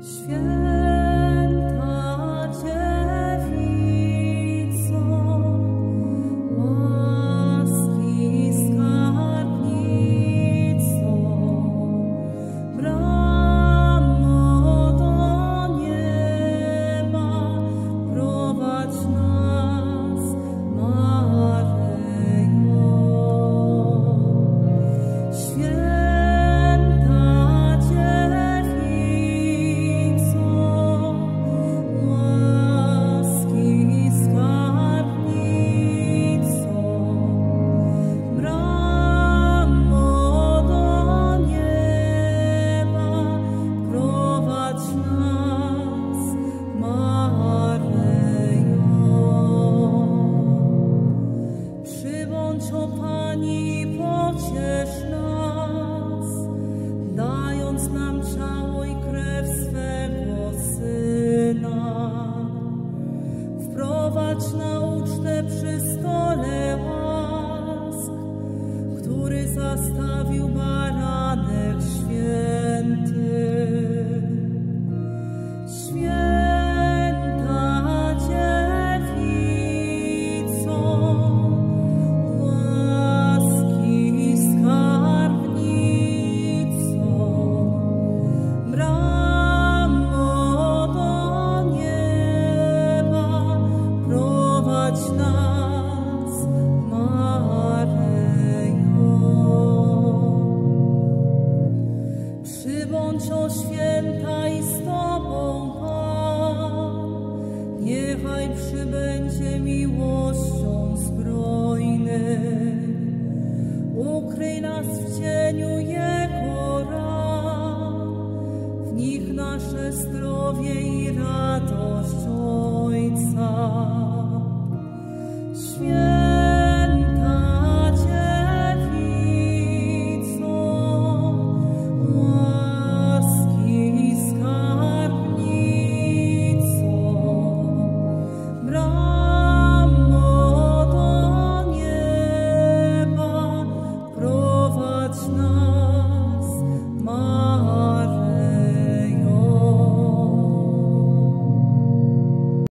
雪。Przybądź o święta i z Tobą, Pan, niechaj przybędzie miłością